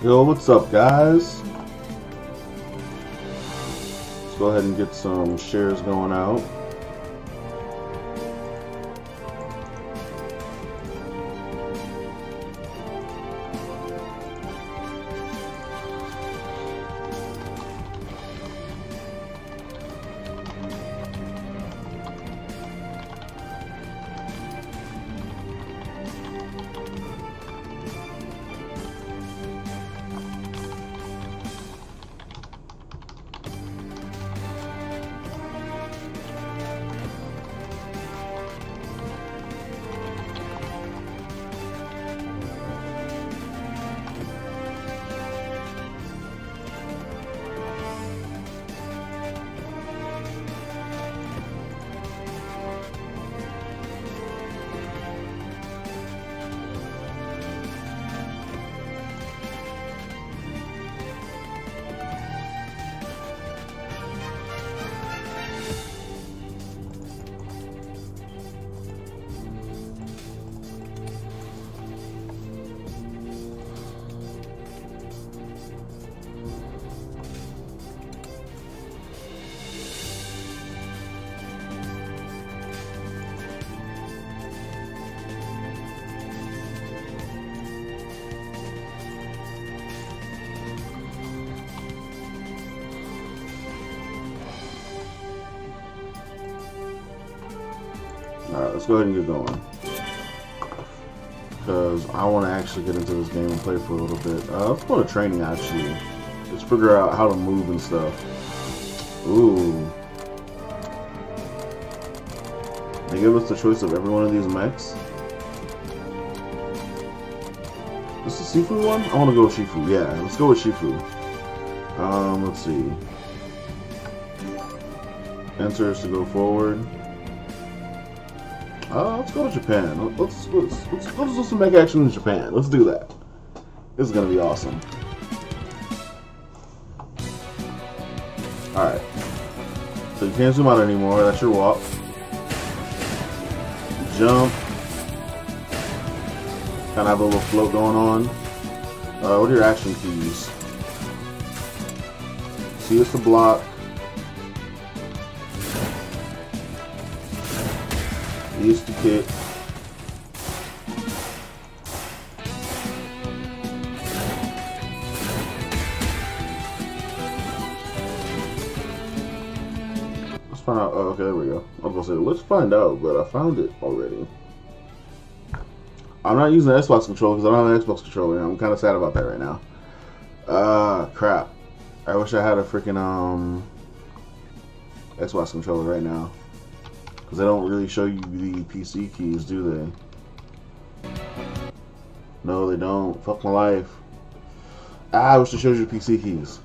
Yo, what's up, guys? Let's go ahead and get some shares going out. Alright, let's go ahead and get going. Because I want to actually get into this game and play for a little bit. Uh, let's go to training, actually. Let's figure out how to move and stuff. Ooh. They give us the choice of every one of these mechs. This is Shifu one? I want to go with Shifu. Yeah, let's go with Shifu. Um, let's see. Enter is to go forward. Uh, let's go to Japan. Let's let's let's, let's do some mech action in Japan. Let's do that. This is gonna be awesome. All right. So you can't zoom out anymore. That's your walk. Jump. Kind of have a little float going on. Uh, what are your action keys? C is to block. Is to kick. Let's find out. Oh, okay, there we go. I was gonna say, let's find out, but I found it already. I'm not using the Xbox controller because I don't have an Xbox controller. I'm kind of sad about that right now. Uh, crap. I wish I had a freaking um Xbox controller right now. Because they don't really show you the PC keys, do they? No, they don't. Fuck my life. Ah, I wish they showed you the PC keys.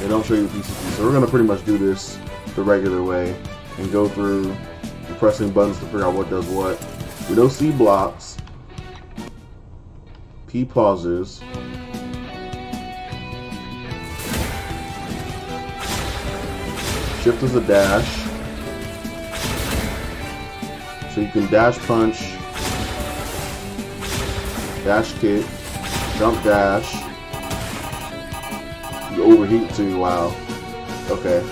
They don't show you the PC keys. So we're going to pretty much do this the regular way and go through pressing buttons to figure out what does what. We don't see blocks. P pauses. Shift is a dash. So you can dash punch, dash kick, jump dash. You overheat too, wow. Okay.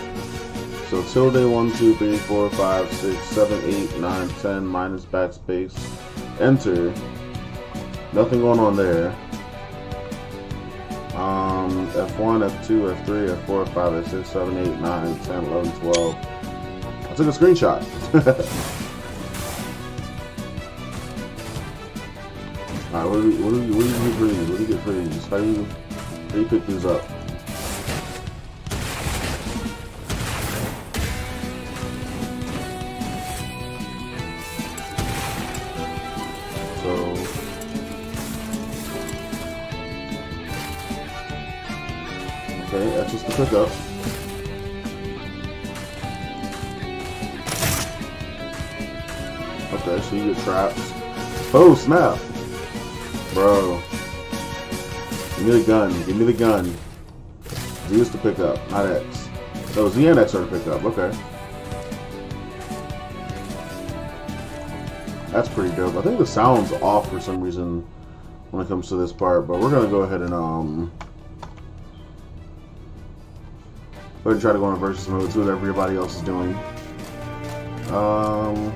So tilde 1, 2, 3, 4, 5, 6, 7, 8, 9, 10, minus backspace. Enter. Nothing going on there. Um, F1, F2, F3, F4, F5, F6, 7, 8, 9, 10, 11, 12. I took a screenshot. Alright, what do, we, what, do we, what do you get for these? What do you get for these? How do you, how do you pick these up? Just the. Okay, so you get traps. Oh, snap! Bro. Give me the gun. Give me the gun. Z is to pick up, not X. So Z and X are to pick up. Okay. That's pretty dope. I think the sound's off for some reason when it comes to this part, but we're gonna go ahead and um go ahead and try to go into versus mode, see what everybody else is doing. Um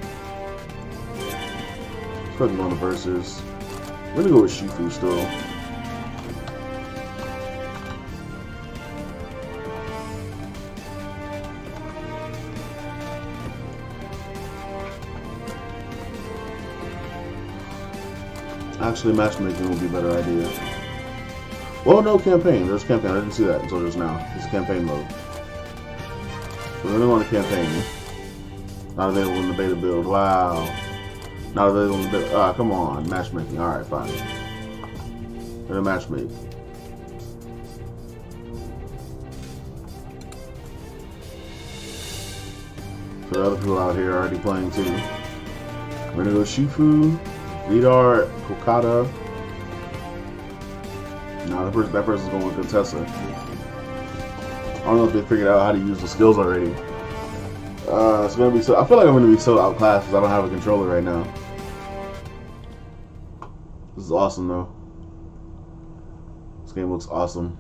let's go ahead and go into versus. I'm gonna go with Shifu still. Actually, matchmaking would be a better idea. Well, no campaign. There's campaign. I didn't see that until just now. It's campaign mode. We're going to campaign. Not available in the beta build. Wow. Not available in the beta. Ah, come on. Matchmaking. Alright, fine. Going to matchmake. So the other people out here are already playing too. We're to go Shifu. Vidar, Kokata. No, that, person, that person's going with Contessa. I don't know if they figured out how to use the skills already. Uh, it's gonna be so. I feel like I'm gonna be so outclassed because I don't have a controller right now. This is awesome though. This game looks awesome.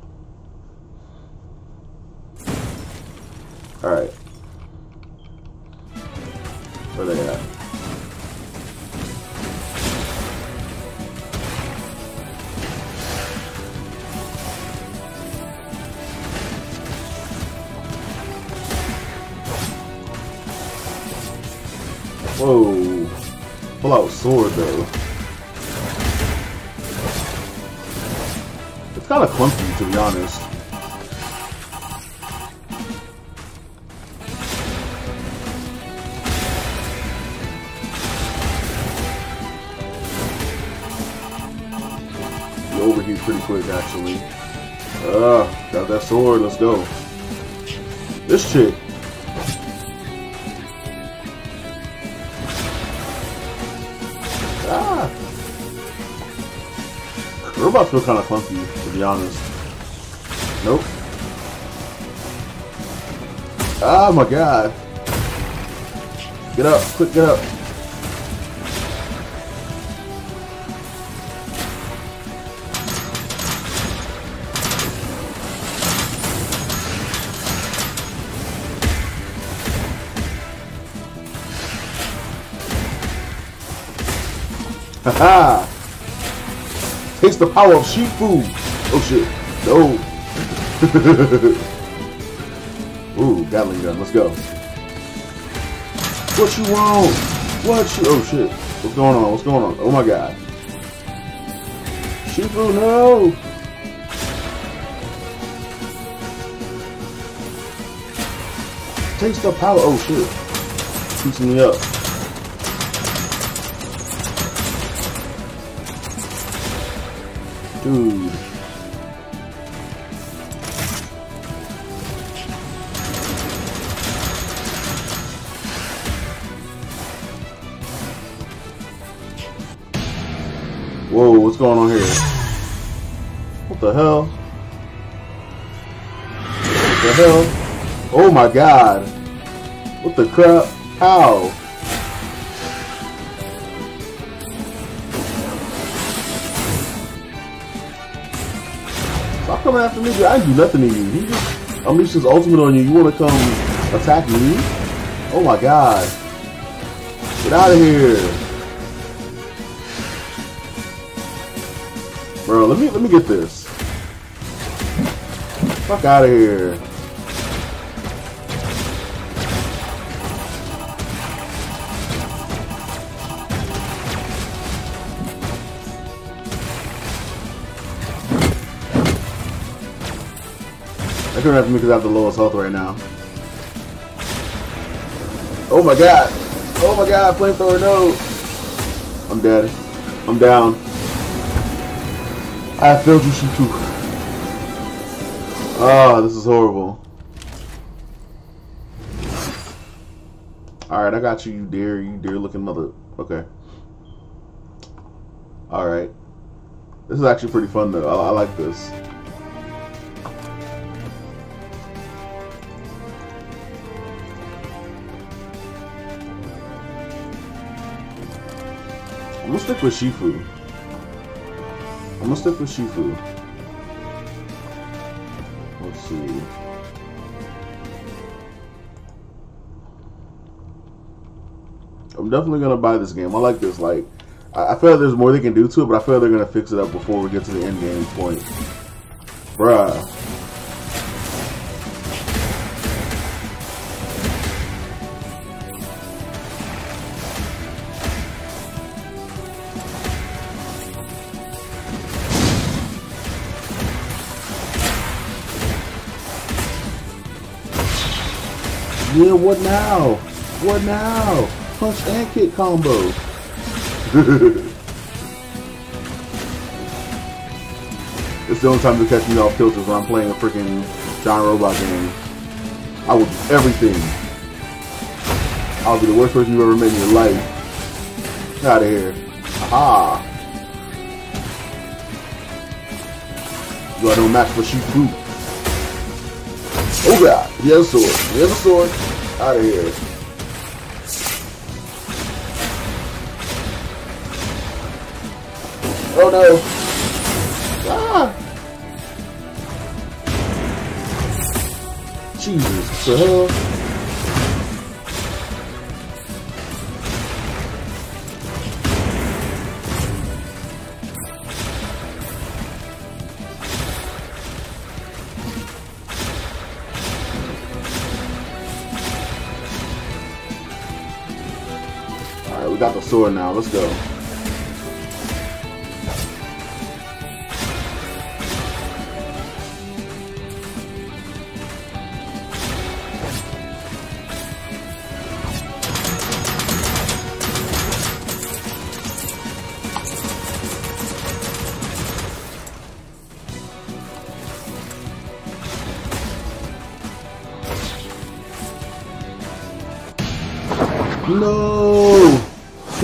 Whoa. Pull out sword though. It's kind of clunky to be honest. Overheat pretty quick actually. Ah, uh, got that sword, let's go. This chick Robots feel kind of clunky, to be honest. Nope. Oh my god. Get up, quick, get up. Haha! Taste the power of sheep food. Oh shit. No. Ooh, Gatling gun. Let's go. What you want? What you? Oh shit. What's going on? What's going on? Oh my god. Shifu, no. Taste the power. Oh shit. Keeps me up. Dude. Whoa, what's going on here? What the hell? What the hell? Oh my god. What the crap? How? After me. I do nothing to you. He just unleashed ultimate on you. You want to come attack me? Oh my god. Get out of here. Bro, let me let me get this. Fuck out of here. I couldn't have because I have the lowest health right now. Oh my god. Oh my god, flamethrower, no. I'm dead. I'm down. I failed you, Shifu. Oh, this is horrible. Alright, I got you, you dear, you dear looking mother. Okay. Alright. This is actually pretty fun though. I, I like this. I'm gonna stick with Shifu. I'm gonna stick with Shifu. Let's see. I'm definitely gonna buy this game. I like this. Like, I, feel like there's more they can do to it, but I feel like they're gonna fix it up before we get to the end game point. Bruh. Yeah, what now? What now? Punch and kick combo. it's the only time to catch me off kilter when I'm playing a freaking Giant Robot game. I will do everything. I'll be the worst person you've ever met in your life. Get out of here. Aha. You got no match for Shifu. Oh god, he has a sword. He has a sword. Out of here. Oh no. Ah! Jesus, the hell? Now. Let's go.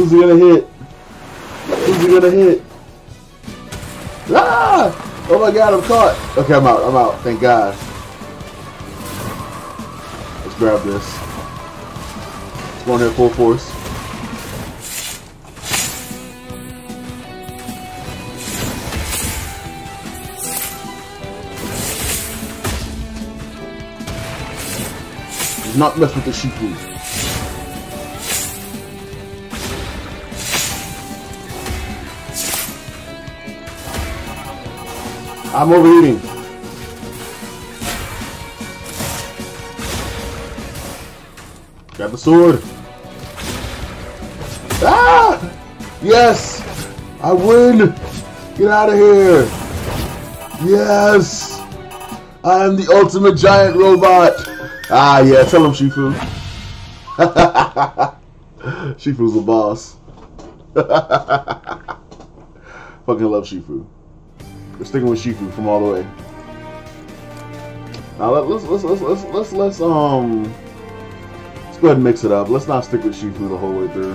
Who's he gonna hit? Who's he gonna hit? Ah! Oh my god, I'm caught. Okay, I'm out. I'm out. Thank God. Let's grab this. Let's go in full force. not mess with the Shifu. I'm overeating. Grab the sword. Ah! Yes! I win! Get out of here! Yes! I am the ultimate giant robot! Ah, yeah, tell him, Shifu. Shifu's the boss. Fucking love Shifu. We're sticking with Shifu from all the way. Now let, us let's let's let's let's let's um let's go ahead and mix it up. Let's not stick with Shifu the whole way through.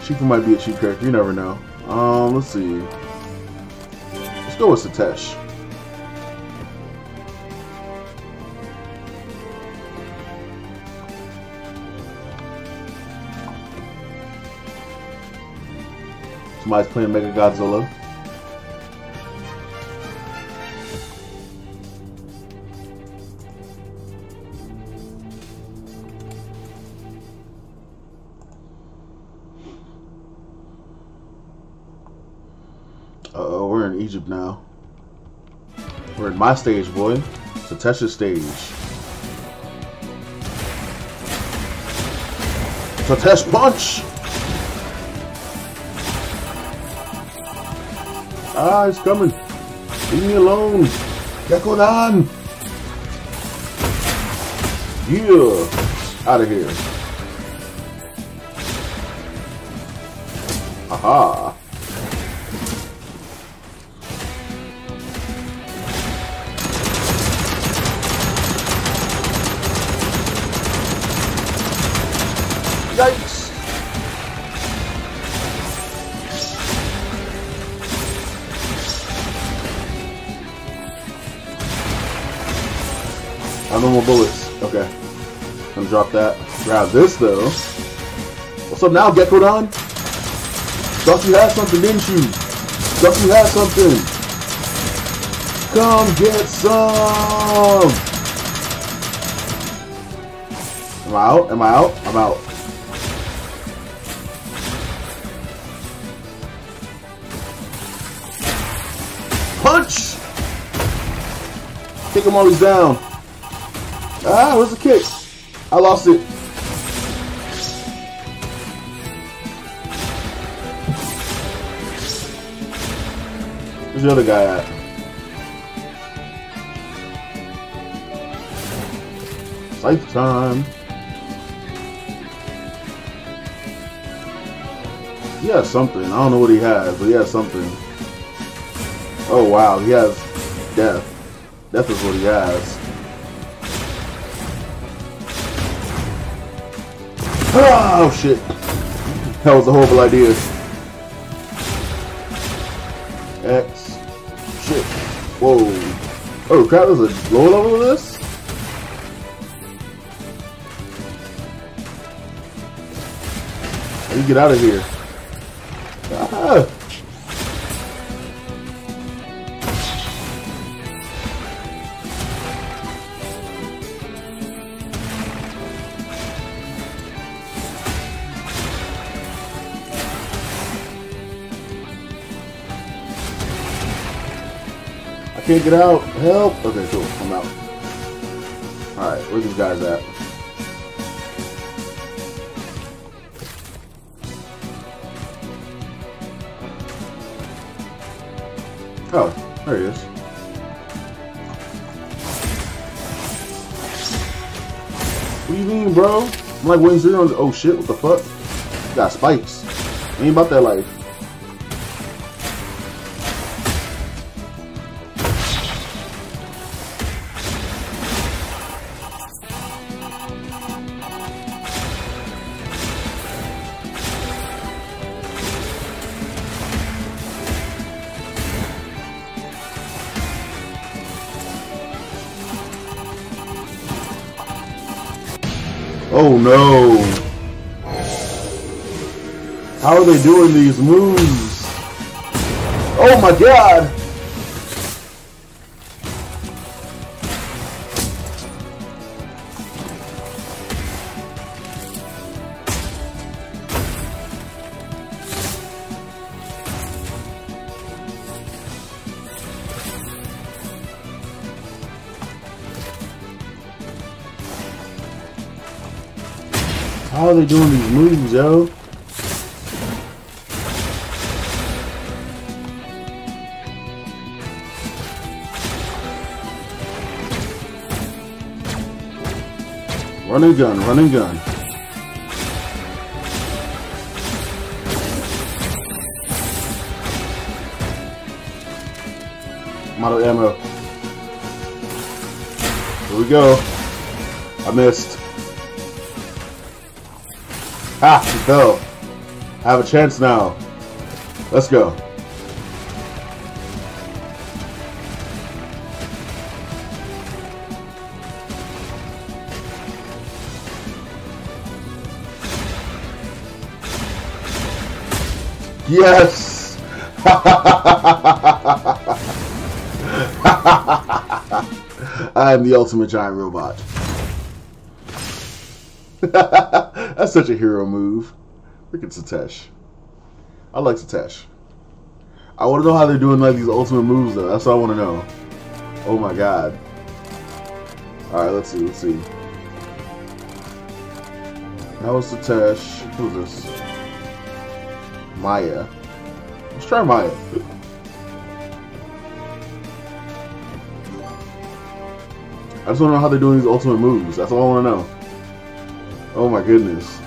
Shifu might be a cheap character. You never know. Um, let's see. Let's go with Satesh. Somebody's playing Mega Godzilla. Egypt now. We're in my stage, boy. It's Satesh's stage. Satesh punch! Ah, he's coming. Leave me alone. Gekkodan! Yeah! Out of here. Aha! No more bullets. Okay. I'm Gonna drop that. Grab this though. What's up now, Gekkodan? Thought you had something, didn't you? Thought you had something. Come get some. Am I out? Am I out? I'm out. Punch! Kick him while he's down. Ah, where's the kick? I lost it. Where's the other guy at? Safe time. He has something. I don't know what he has, but he has something. Oh wow, he has death. Death is what he has. Ah, oh shit. That was a horrible idea. X. Shit. Whoa. Oh crap, there's a lower level of this? How you get out of here? Can't get out. Help. Okay, cool. I'm out. Alright, where these guys at? Oh, there he is. What do you mean, bro? I'm like win zero. Oh shit, what the fuck? Got spikes. Ain't about that life. No! How are they doing these moves? Oh my god! Are doing these moves, yo? Run and gun, run and gun. Of ammo. Here we go. I missed. Ah, he fell. I have a chance now. Let's go. Yes! I am the ultimate giant robot. That's such a hero move. Freaking Satesh. I like Satesh. I want to know how they're doing like these ultimate moves though. That's what I want to know. Oh my god. Alright, let's see, let's see. That was Satesh. Who's this? Maya. Let's try Maya. I just want to know how they're doing these ultimate moves. That's all I want to know. Oh my goodness.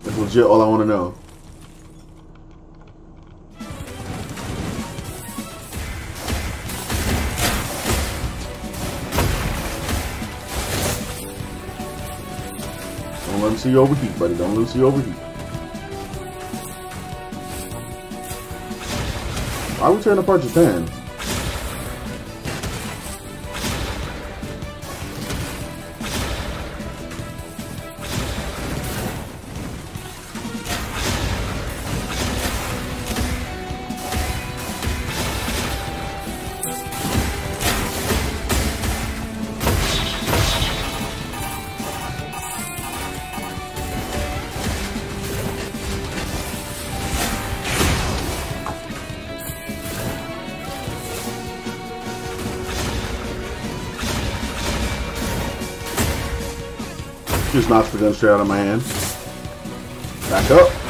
That's legit all I want to know. Don't let them see you overheat, buddy. Don't let them see you overheat. Are we tearing apart Japan? Just knocks the gun straight out of my hand. Back up.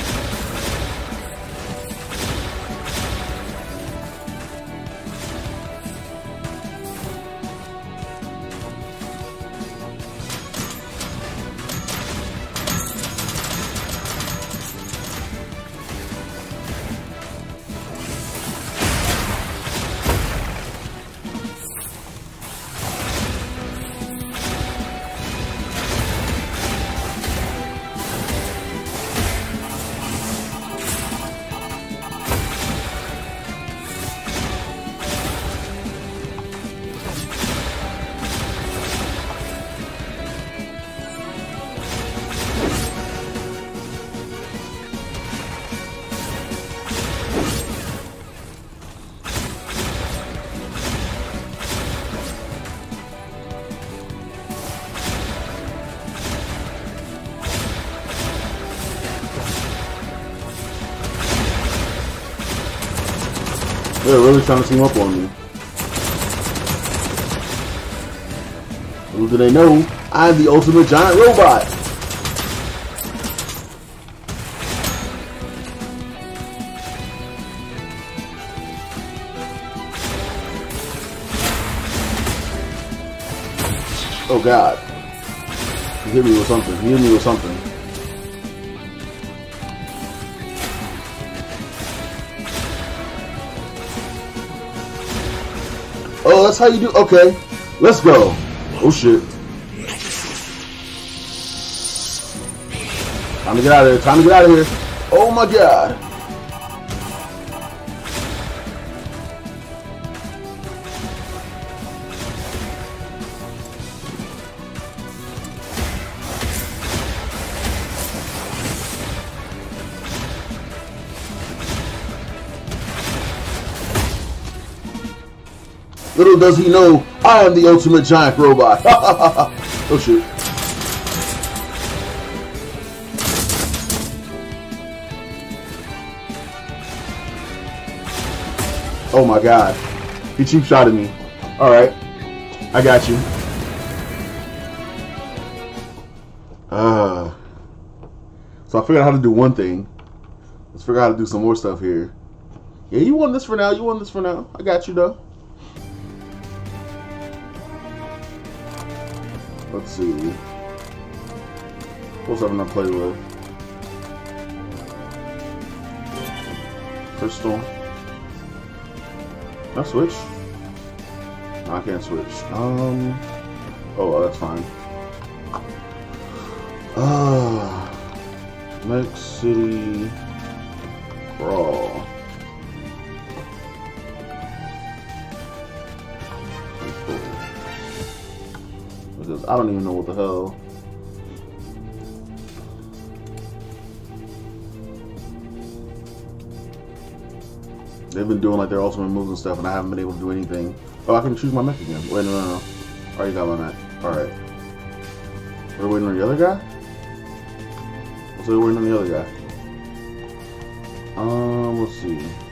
Trying to team up on me. Little do they know, I'm the ultimate giant robot. Oh god. He hit me with something. He hit me with something. That's how you do. Okay, let's go. Oh shit. Time to get out of here. Time to get out of here. Oh my god. Little does he know, I am the ultimate giant robot. oh shit. Oh my god. He cheap shot at me. Alright. I got you. Uh, so I figured out how to do one thing. Let's figure out how to do some more stuff here. Yeah, you won this for now. You won this for now. I got you though. Let's see. What's up I play with? Crystal. Can I switch? No, I can't switch. Um. Oh, that's fine. Ah. Uh, City. Brawl. I don't even know what the hell. They've been doing like their ultimate moves and stuff, and I haven't been able to do anything. Oh, I can choose my mech again. Wait, no, no, no. Already got my mech. Alright. We're waiting on the other guy? So we're waiting on the other guy. Um, let's see.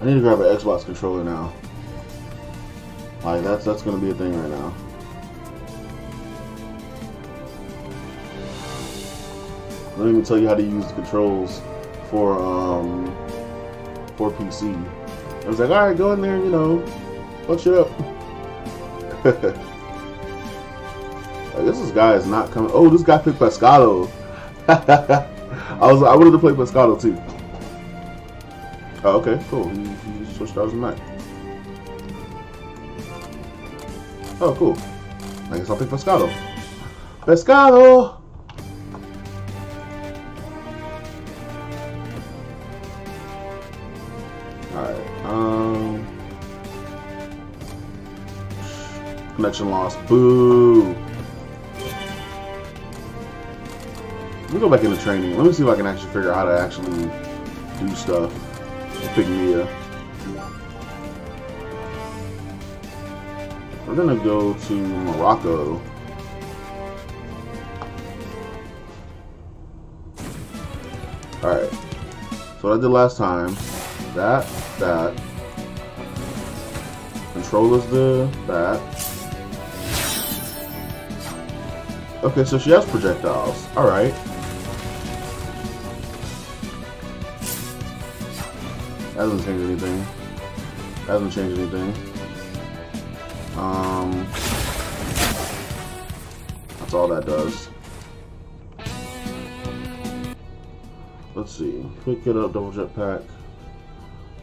I need to grab an Xbox controller now. Like that's that's gonna be a thing right now. Let me tell you how to use the controls for um for PC. I was like, all right, go in there, you know, punch it up. Guess this guy is not coming. Oh, this guy picked Pescado. I was I wanted to play Pescado too. Oh, okay, cool. He, he switched out his mic. Oh, cool. I guess I'll pick Pescado. Pescado! Alright, um... Connection lost. Boo! Let me go back into training. Let me see if I can actually figure out how to actually do stuff. Pick Mia. We're gonna go to Morocco. Alright. So what I did last time that, that. Controllers the that. Okay, so she has projectiles. Alright. Doesn't change anything. That doesn't change anything. Um, that's all that does. Let's see. Quick get up, double jetpack.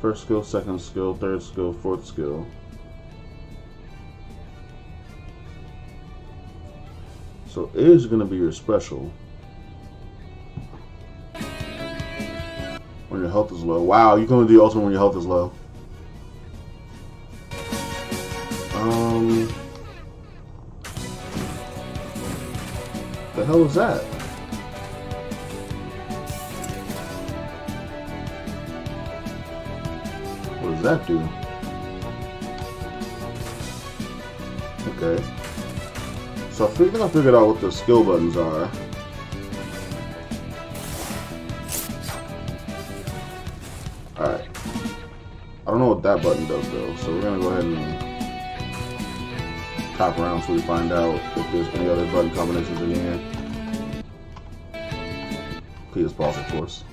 First skill, second skill, third skill, fourth skill. So is going to be your special. Health is low. Wow, you can only do ultimate when your health is low. Um, the hell is that? What does that do? Okay. So I think I figured out what the skill buttons are. That button does though, so we're gonna go ahead and hop around so we find out if there's any other button combinations in here. P is pause, of course.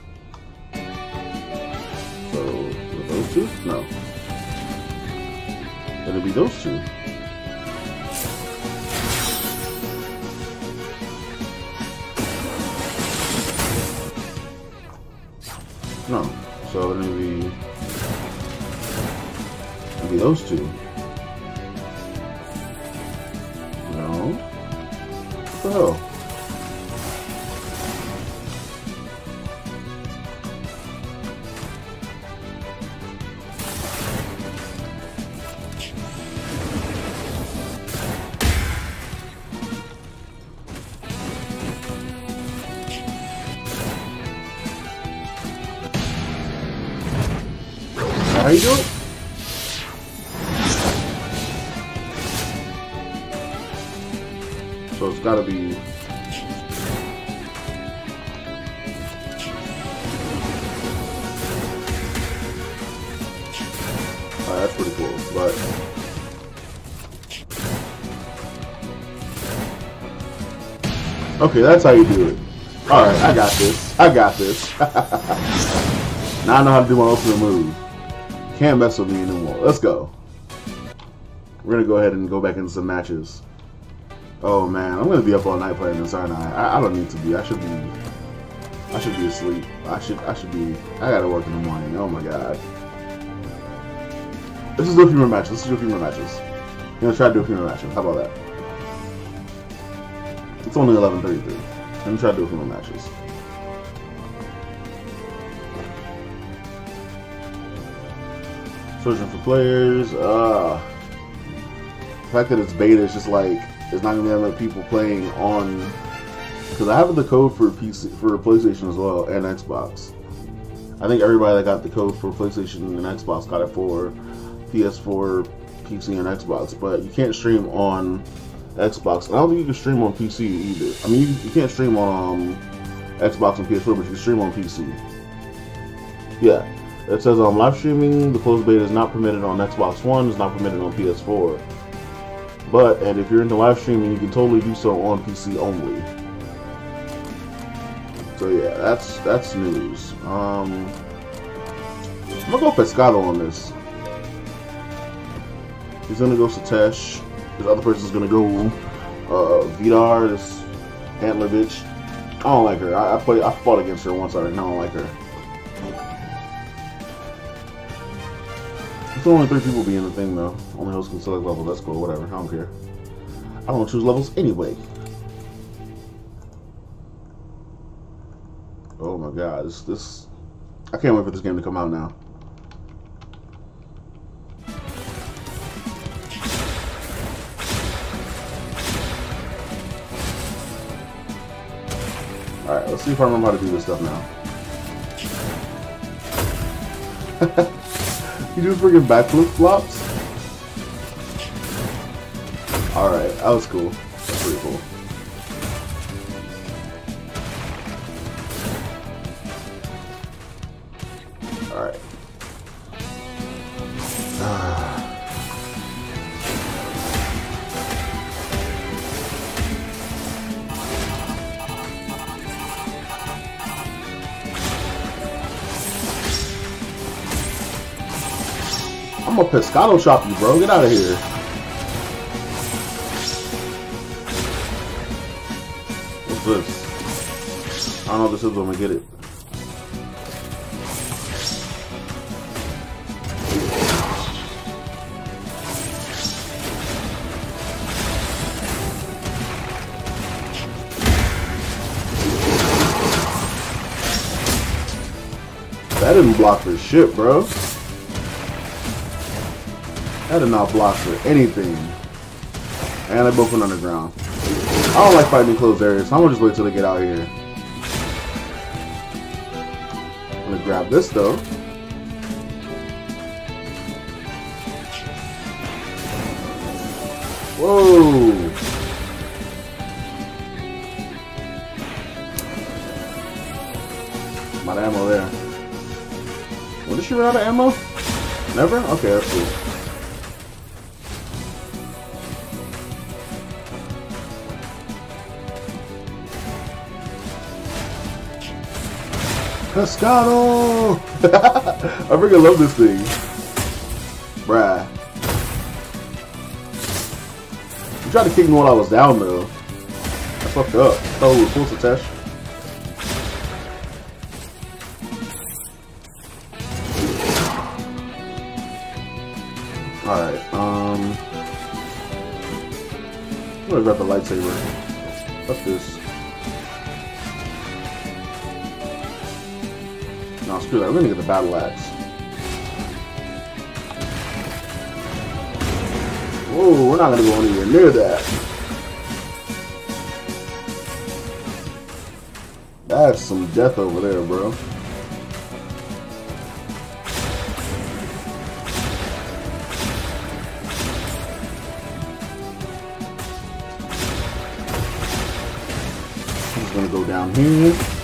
So, those two? No. It'll be those two. No. So it'll be, be those two. the hell? Okay, that's how you do it. Alright, I got this. I got this. now I know how to do my ultimate move. Can't mess with me anymore. Let's go. We're gonna go ahead and go back into some matches. Oh man, I'm gonna be up all night playing this, aren't I? I? I don't need to be. I should be. I should be asleep. I should. I should be. I gotta work in the morning. Oh my god. This is do a few more matches. Let's do a few more matches. Gonna try to do a few more matches. How about that? It's only 11:33. Let me try to do a few more matches. Searching for players. Uh, the fact that it's beta is just like there's not gonna be that many people playing on because I have the code for PC for PlayStation as well and Xbox. I think everybody that got the code for PlayStation and Xbox got it for PS4, PC, and Xbox, but you can't stream on Xbox. I don't think you can stream on PC either. I mean, you, you can't stream on um, Xbox and PS4, but you can stream on PC. Yeah, it says um, live streaming. The closed beta is not permitted on Xbox One. It's not permitted on PS4. But, and if you're into live streaming, you can totally do so on PC only. So yeah, that's that's news. Um, I'm gonna go Pescado on this. He's gonna go Satesh. This other person's gonna go uh, Vidar, this Antler bitch. I don't like her. I, I play. I fought against her once already. I don't like her. There's only three people being the thing though. Only host can select levels. That's cool. Whatever. I don't care. I don't choose levels anyway. Oh my god, this this I can't wait for this game to come out now. Let's see if I remember how to do this stuff now. you do freaking backflip flops? Alright, that was cool. That's pretty cool. Alright. Gonna pescado shop you, bro. Get out of here. What's this? I don't know if this is when we get it. That didn't block for shit, bro. That did not block for anything. And they both went underground. I don't like fighting in closed areas, so I'm gonna just wait till they get out here. I'm gonna grab this though. Whoa! Out ammo there. When did she run out of ammo? Never? Okay, that's cool. Pescado! I freaking love this thing. Bruh. You tried to kick me while I was down though. I fucked up. I thought we were full attach. Alright, um... I'm gonna grab the lightsaber. What's this? Screw that. We're gonna get the battle axe. Whoa, we're not gonna go anywhere near that. That's some death over there, bro. He's gonna go down here.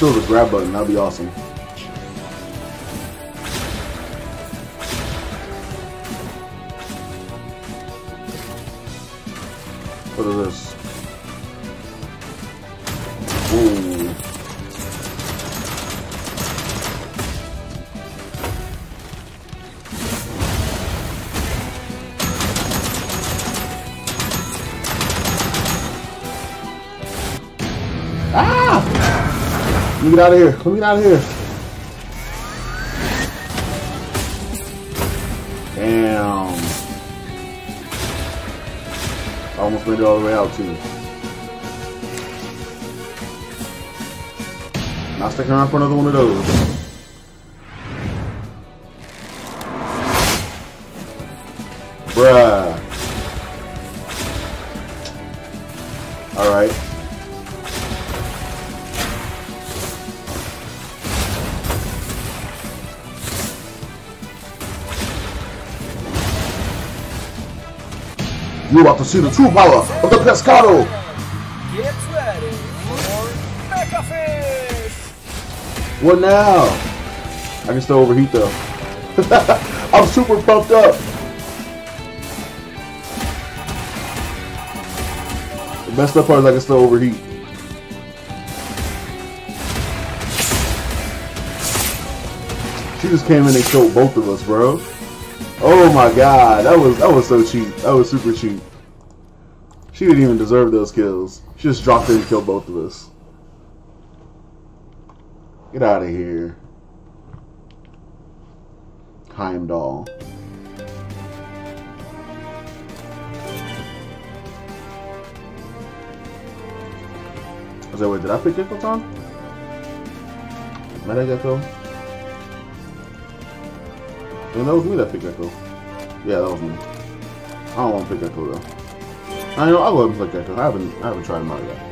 Show the grab button, that'd be awesome. Let me get out of here. Let me get out of here. Damn. I almost made it all the way out too. Not sticking around for another one of those. Bruh. You're about to see the true power of the pescado! Get ready for Mecha Fish! What now? I can still overheat though. I'm super pumped up. The messed up part is I can still overheat. She just came in and killed both of us, bro. Oh my god, that was that was so cheap. That was super cheap. She didn't even deserve those kills. She just dropped in and killed both of us. Get out of here. Heimdall. So wait, did I pick Gecko Tom? Meta Gecko? And that was me that picked Gecko. Yeah, that was me. I don't want to pick Gecko though. I know I'll go ahead and pick I haven't I haven't tried them out yet.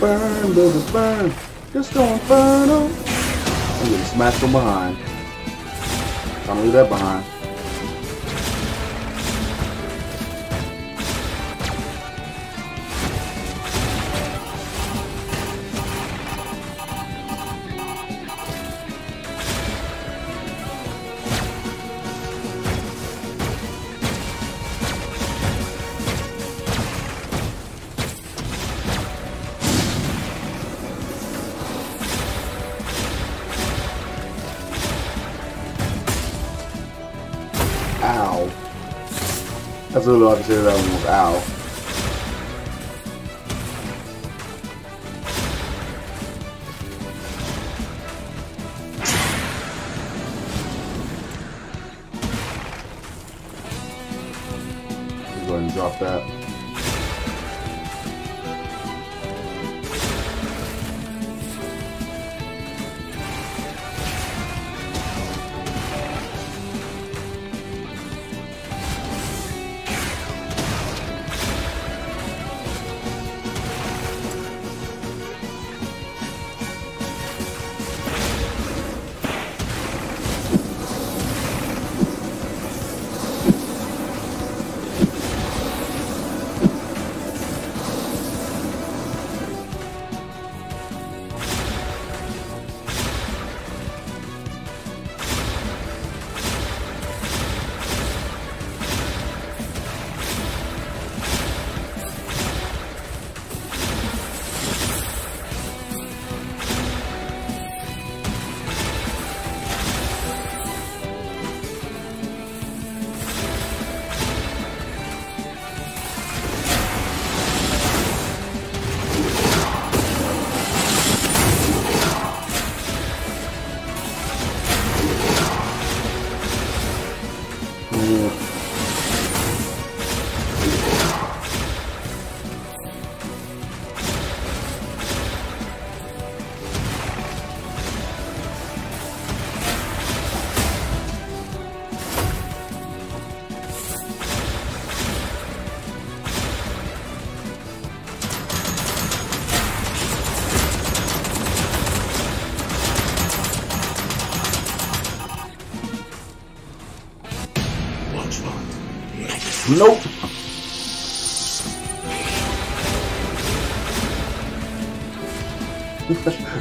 Burn, baby, burn. Just don't burn them. I'm getting smashed from behind. Trying to leave that behind. That's really all I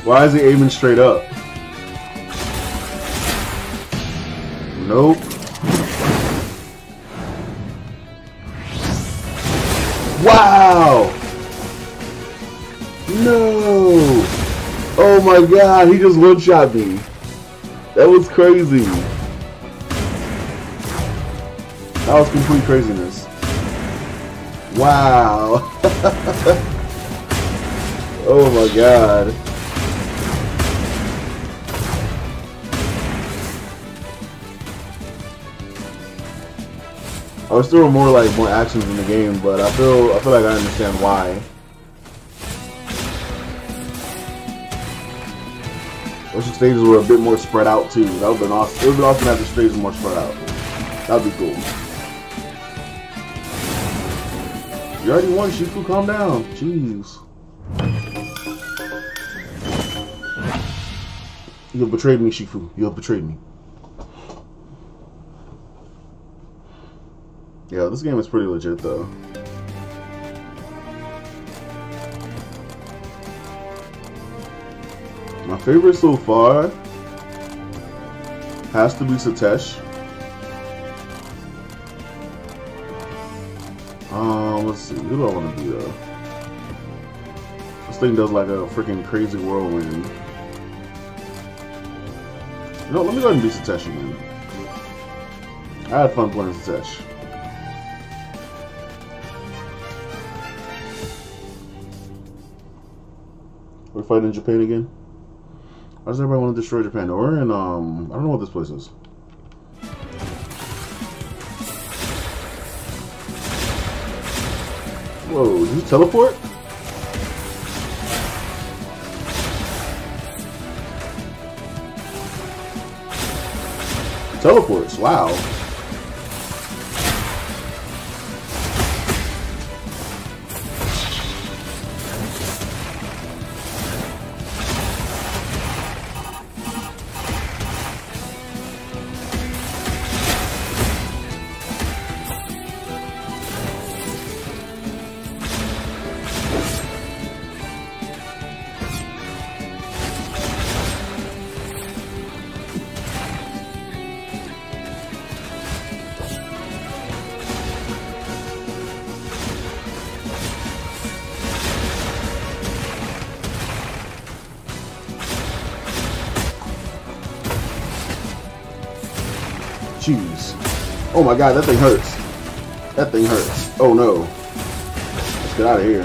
Why is he aiming straight up? Nope. Wow! No! Oh my god, he just one shot me. That was crazy. That was complete craziness. Wow. oh my god. I was still more like more actions in the game, but I feel I feel like I understand why. Wish the stages were a bit more spread out too. That would have been awesome. It would have been awesome to the stages more spread out. That'd be cool. You already won, Shifu. Calm down. Jeez. You have betrayed me, Shifu. You have betrayed me. Yeah, this game is pretty legit though. My favorite so far has to be Satesh. Um, let's see. Who do I want to be though? This thing does like a freaking crazy whirlwind. Know, let me go ahead and be Satesh again. I had fun playing Satesh. We're fighting in Japan again? Why does everybody want to destroy Japan? We're in, um, I don't know what this place is. Whoa, did you teleport? Teleports, wow. My god, that thing hurts. That thing hurts. Oh no. Let's get out of here.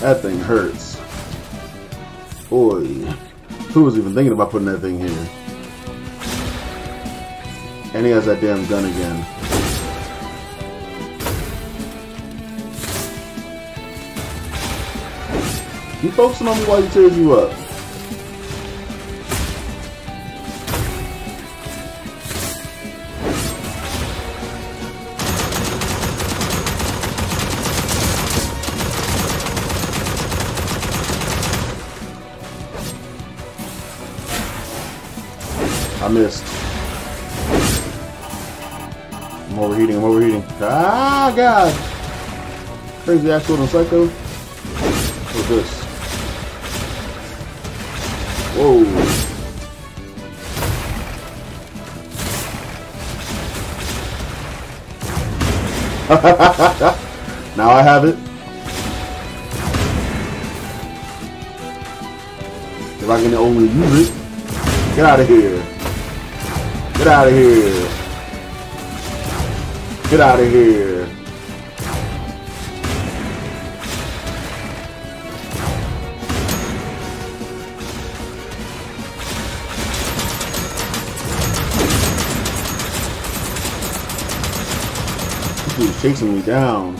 That thing hurts. Boy. Who was even thinking about putting that thing here? And he has that damn gun again. Keep focusing on me while he tears you up. I missed. I'm overheating, I'm overheating. Ah, God! Crazy actual and psycho. What's this? Whoa. now I have it. If I can only use it. Get out of here. Get out of here. Get out of here. Chasing me down.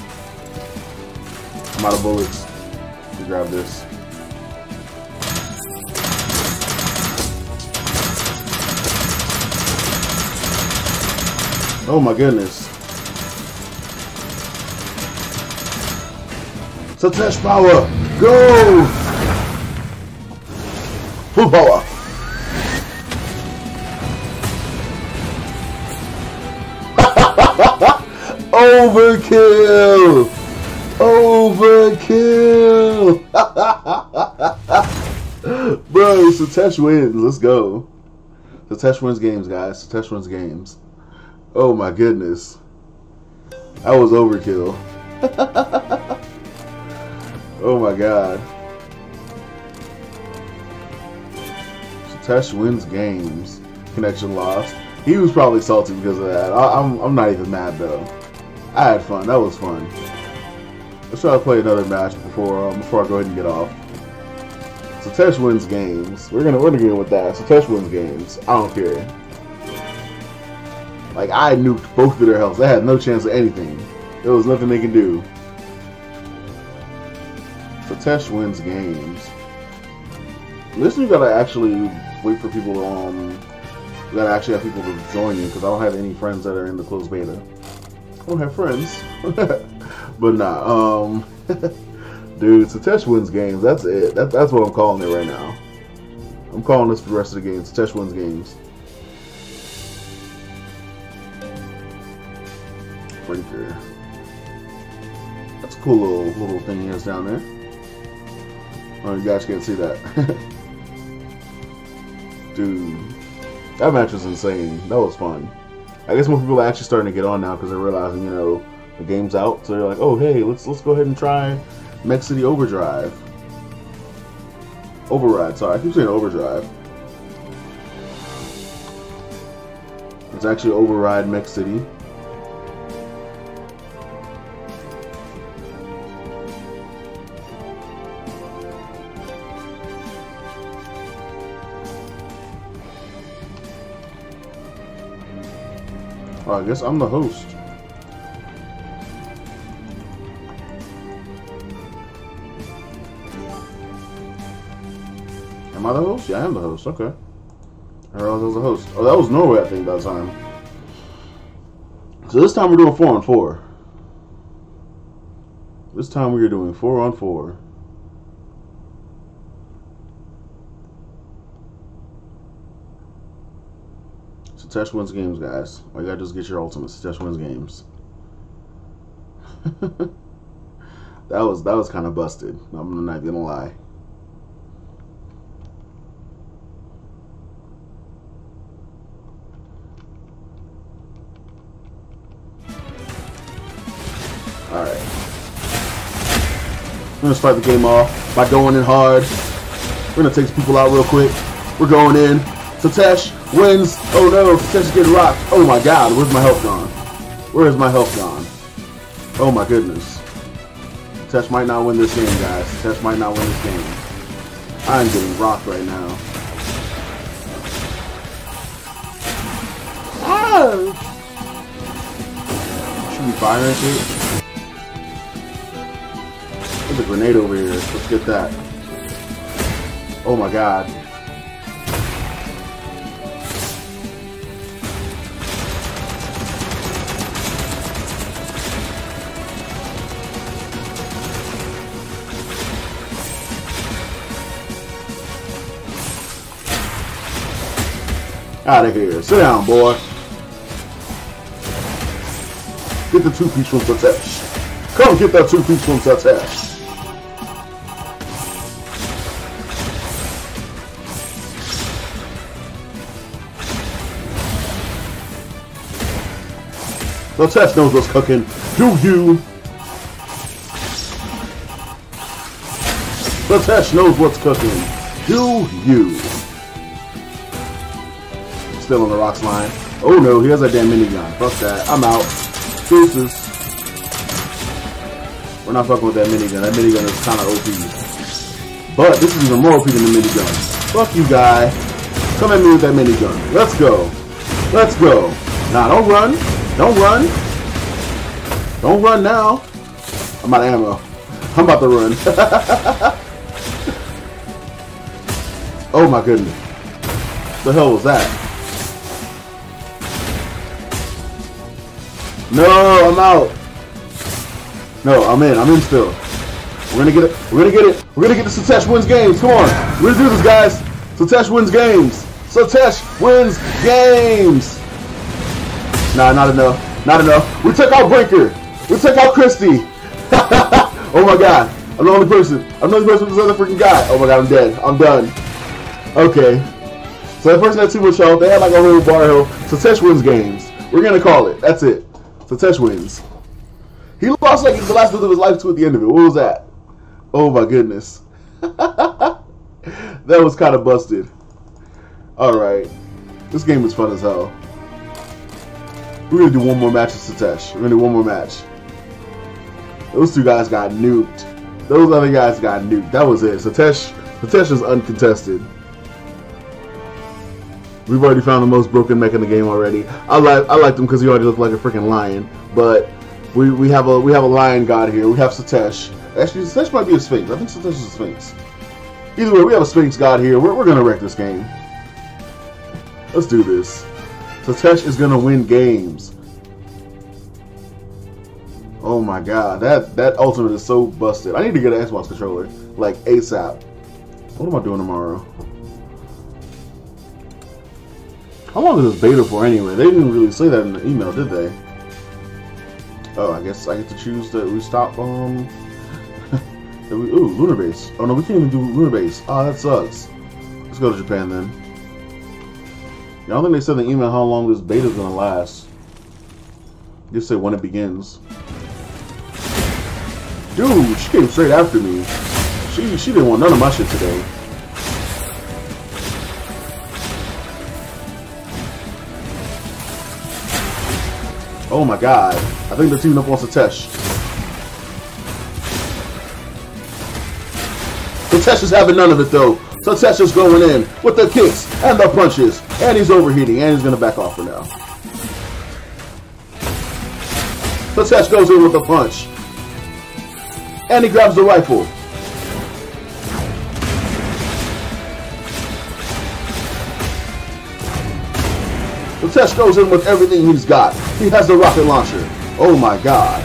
I'm out of bullets. Grab this. Oh my goodness. Satesh power! Go! Full power! Overkill! Overkill! Bro, Satesh wins. Let's go. Satesh wins games, guys. Satesh wins games. Oh my goodness. That was overkill. oh my god. Tesh wins games. Connection lost. He was probably salty because of that. I, am I'm, I'm not even mad though. I had fun. That was fun. Let's try to play another match before um, before I go ahead and get off. So Tesh wins games. We're gonna we're gonna with that. So Tesh wins games. I don't care. Like I nuked both of their health. They had no chance of anything. There was nothing they can do. So Tesh wins games. This you gotta actually wait for people to um you gotta actually have people to join you because I don't have any friends that are in the closed beta. I don't have friends. but nah, um Dude, Satesh wins games. That's it. That, that's what I'm calling it right now. I'm calling this for the rest of the games. Satesh wins games. Breaker. That's a cool little little thing he has down there. Oh, you guys can't see that. Dude, that match was insane. That was fun. I guess more people are actually starting to get on now because they're realizing, you know, the game's out. So they're like, oh, hey, let's let's go ahead and try Mech City Overdrive. Override, sorry. I keep saying Overdrive. It's actually Override Mech City. Oh, I guess I'm the host. Am I the host? Yeah, I am the host. Okay. I realized I was a host. Oh, that was Norway, I think, that time. So this time we're doing four on four. This time we are doing four on four. Tesh wins games, guys. All you gotta do is get your ultimates. Tesh wins games. that was that was kind of busted. I'm not gonna lie. Alright. We're gonna start the game off by going in hard. We're gonna take people out real quick. We're going in. Satesh wins. Oh no, Satesh is getting rocked. Oh my god, where's my health gone? Where is my health gone? Oh my goodness. Satesh might not win this game, guys. Satesh might not win this game. I'm getting rocked right now. Ah! Should be firing shit. There's a grenade over here. Let's get that. Oh my god. Out of here. Sit down, boy. Get the two-piece from Satesh. Come get that two-piece from Satesh. Satesh knows what's cooking. Do you? Satesh knows what's cooking. Do you? Still on the rocks line. Oh no, he has a damn minigun. Fuck that. I'm out. Deuces. We're not fucking with that minigun. That minigun is kind of OP. But this is even more OP than the minigun. Fuck you, guy. Come at me with that minigun. Let's go. Let's go. Nah, don't run. Don't run. Don't run now. I'm out of ammo. I'm about to run. oh my goodness. The hell was that? No, I'm out. No, I'm in. I'm in still. We're gonna get it. We're gonna get it. We're gonna get the Satesh wins games. Come on. We're gonna do this, guys. Satesh wins games. Satesh wins games. Nah, not enough. Not enough. We took out Breaker. We took out Christie. oh my god. I'm the only person. I'm the only person with this other freaking guy. Oh my god, I'm dead. I'm done. Okay. So the person had too much health. They had like a whole bar hill. Satesh wins games. We're gonna call it. That's it. Satesh wins. He lost like the last bit of his life too at the end of it. What was that? Oh my goodness. that was kind of busted. Alright. This game was fun as hell. We're gonna do one more match with Satesh. We're gonna do one more match. Those two guys got nuked. Those other guys got nuked. That was it. Satesh, Satesh is uncontested. We've already found the most broken mech in the game already. I like I liked him because he already looked like a freaking lion. But we, we have a we have a lion god here. We have Satesh. Actually, Satesh might be a Sphinx. I think Satesh is a Sphinx. Either way, we have a Sphinx god here. We're, we're gonna wreck this game. Let's do this. Satesh is gonna win games. Oh my god, that that ultimate is so busted. I need to get an Xbox controller like ASAP. What am I doing tomorrow? How long is this beta for anyway? They didn't really say that in the email, did they? Oh, I guess I get to choose that we stop, um... we, ooh, Lunar Base. Oh no, we can't even do Lunar Base. Oh, that sucks. Let's go to Japan then. I don't think they said in the email how long this beta is gonna last. Just say when it begins. Dude, she came straight after me. She she didn't want none of my shit today. Oh my god. I think they're teaming up on Satesh. Satesh is having none of it though. Satesh is going in with the kicks and the punches. And he's overheating and he's going to back off for now. Satesh goes in with a punch. And he grabs the rifle. Satesh goes in with everything he's got. He has the rocket launcher. Oh my god.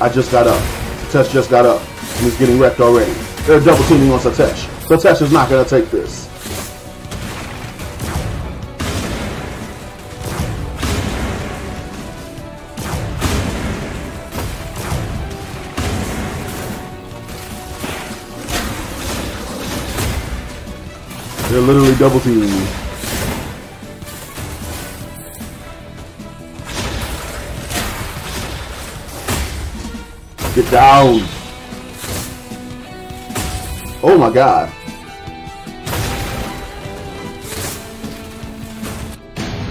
I just got up. Satesh just got up. And he's getting wrecked already. They're double teaming on Satesh. Satesh is not going to take this. Literally double teaming me. Get down. Oh my god.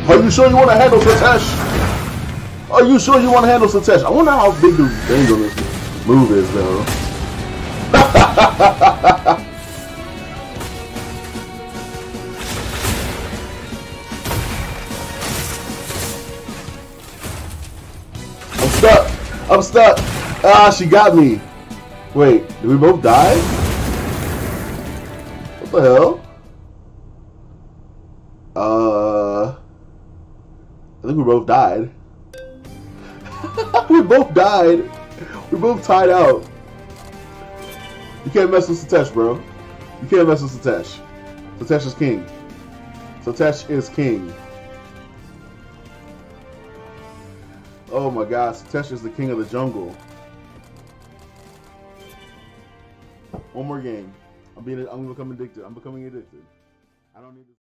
Are you sure you want to handle Satesh? Are you sure you want to handle Satesh? I wonder how big the this move is though. stuck. Ah, she got me. Wait, did we both die? What the hell? Uh, I think we both died. we both died. We both tied out. You can't mess with Satesh, bro. You can't mess with Satesh. Satesh is king. Satesh is king. Oh my god, Satesh is the king of the jungle. One more game. I'm being I'm becoming addicted. I'm becoming addicted. I don't need to